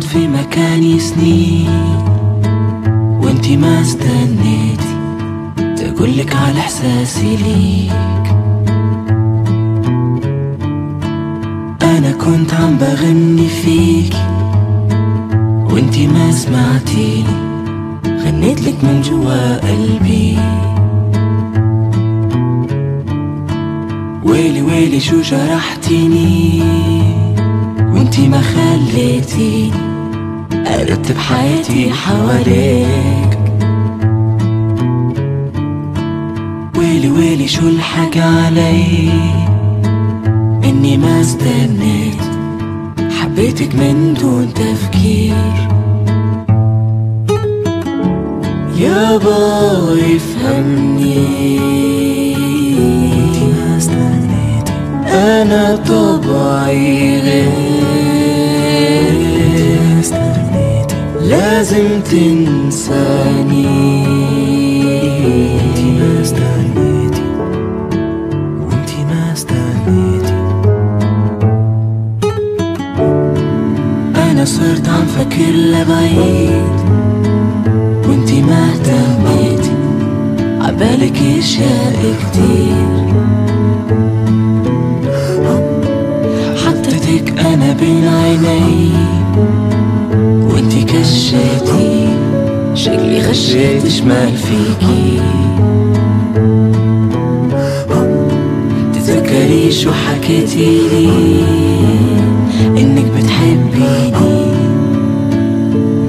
في مكاني سنين وانتي ما استنيتي تقولك على إحساسي ليك. أنا كنت عم بغني فيك وانتي ما سمعتيني غنيت لك من جوا قلبي. ويلي ويلي شو جرحتيني؟ وانتي ما خليتيني ارتب حياتي حواليك. ويلي ويلي شو الحق علي؟ إني ما استنيت. حبيتك من دون تفكير. يابا افهمني أنا طبعي غير. لازم تنساني. انتي ما استنيتي وانتي ما استنيتي أنا صرت عم فكر لبعيد. وانتي ما اهتميتي. عبالك إشياء كتير. حطيتك أنا بين عيني. وانتي كشيتي شكلي غشيت شمال فيكي. تتذكري شو حكيتي لي؟ إنك بتحبيني.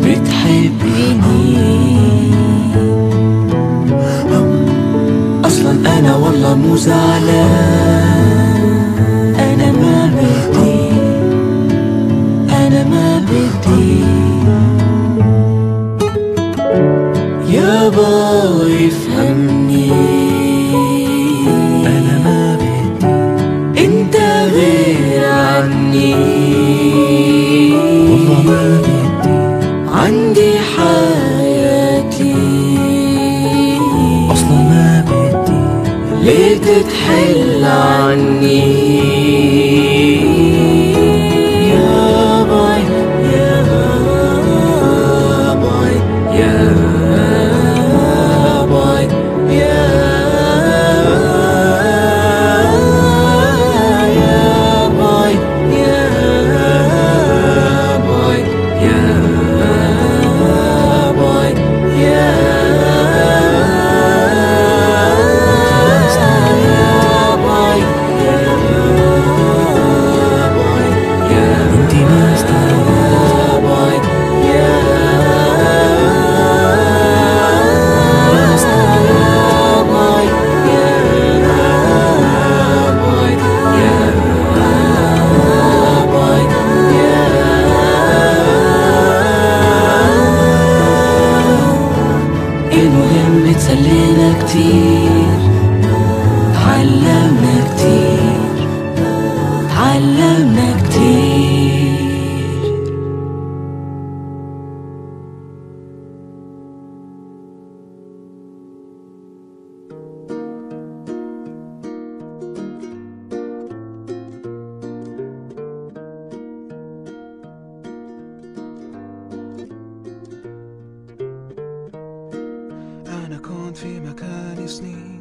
بتحبيني. أصلا أنا والله مو زعلان. أنا ما بدي. أنا ما بدي. ليه تتحل عني؟ It's a. في مكاني سنين